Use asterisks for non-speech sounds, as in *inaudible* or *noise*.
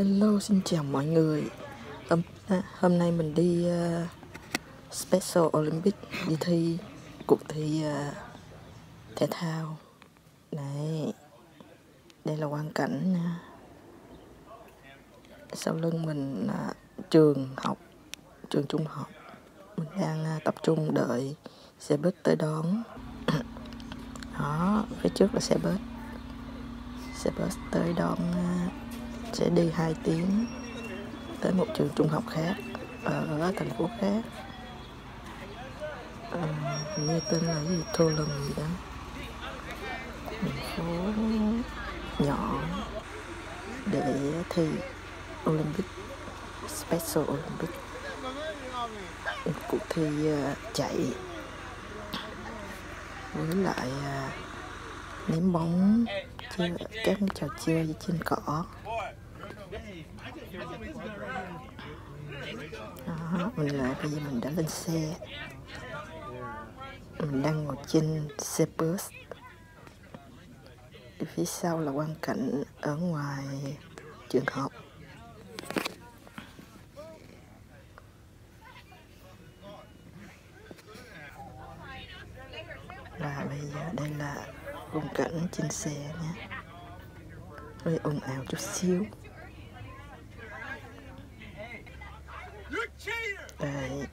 Hello, xin chào mọi người. Hôm, à, hôm nay mình đi uh, Special Olympic đi thi cuộc thi uh, thể thao. Này, đây là quan cảnh nha. Sau lưng mình uh, trường học, trường trung học. Mình đang uh, tập trung đợi xe buýt tới đón. *clears throat* Đó, phía trước là xe buýt. Xe bus tới đón uh, sẽ đi 2 tiếng tới một trường trung học khác ở thành phố khác. À, như tên là gì? Thô lần gì đó. Thành phố nhỏ để thi Olympic Special Olympic. Cuộc thi ờ, chạy với lại ờ, ném bóng chơi các trò chơi trên cỏ. Đó, mình lại bây giờ mình đã lên xe. Mình đang ngồi trên xe bus. Phía sau là quan cảnh ở ngoài trường học. Là bây giờ đây là khung cảnh trên xe nhé. Hơi ồn ào chút xíu. Đây